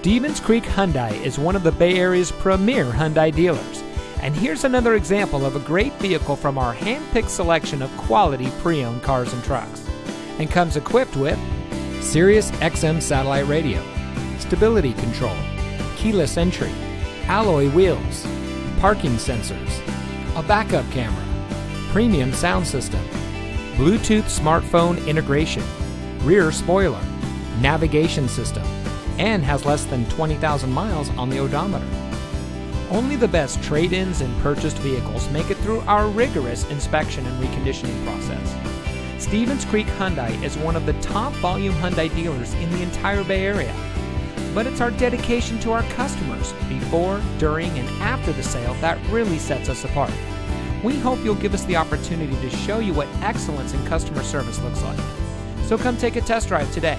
Stevens Creek Hyundai is one of the Bay Area's premier Hyundai dealers. And here's another example of a great vehicle from our hand-picked selection of quality pre-owned cars and trucks. And comes equipped with Sirius XM satellite radio, stability control, keyless entry, alloy wheels, parking sensors, a backup camera, premium sound system, Bluetooth smartphone integration, rear spoiler, navigation system, and has less than 20,000 miles on the odometer. Only the best trade ins and purchased vehicles make it through our rigorous inspection and reconditioning process. Stevens Creek Hyundai is one of the top volume Hyundai dealers in the entire Bay Area. But it's our dedication to our customers before, during, and after the sale that really sets us apart. We hope you'll give us the opportunity to show you what excellence in customer service looks like. So come take a test drive today.